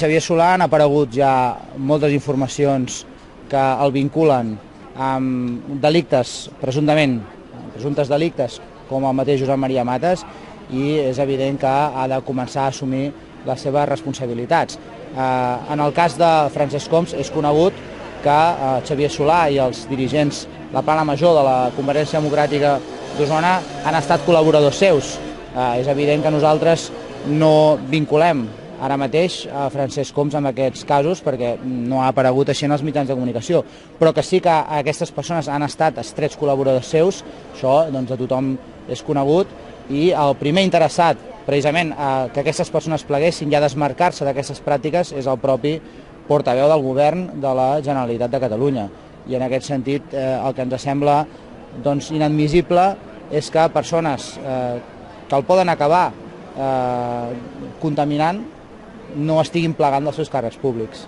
Xavier Solà han aparegut ja moltes informacions que el vinculen amb delictes, presumptament, presumptes delictes, com el mateix Josep Maria Mates, i és evident que ha de començar a assumir les seves responsabilitats. Eh, en el cas de Francesc Coms és conegut que eh, Xavier Solà i els dirigents, la plana major de la Convergència Democràtica d'Osona han estat col·laboradors seus. Eh, és evident que nosaltres no vinculem ara mateix a Francesc Coms amb aquests casos perquè no ha aparegut així en els mitjans de comunicació, però que sí que aquestes persones han estat estrets col·laboradors seus, això doncs, de tothom és conegut i el primer interessat precisament a que aquestes persones pleguessin i a desmarcar-se d'aquestes pràctiques és el propi portaveu del govern de la Generalitat de Catalunya. I en aquest sentit eh, el que ens sembla doncs, inadmissible és que persones eh, que el poden acabar eh, contaminant no estiguin plegant dels seus càrrecs públics.